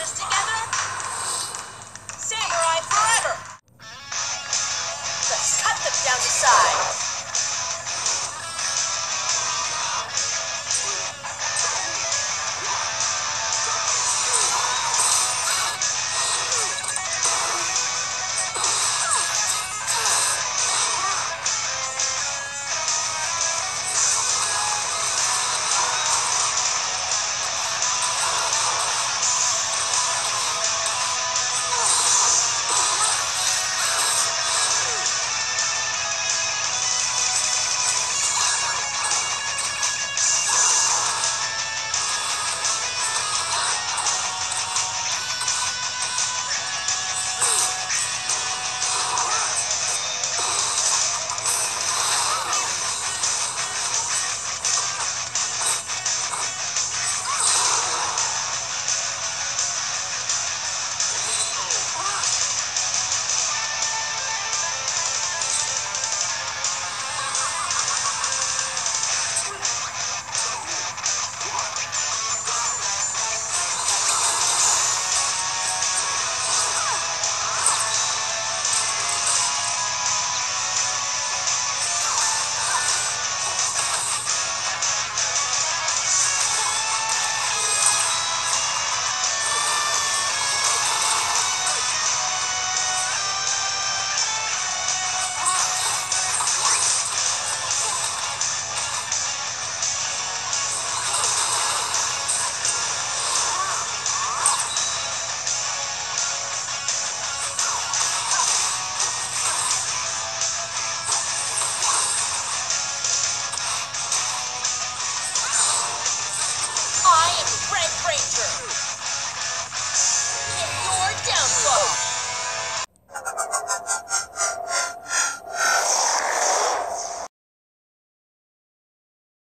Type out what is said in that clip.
shoulders together. Samurai forever! Let's cut them down to size.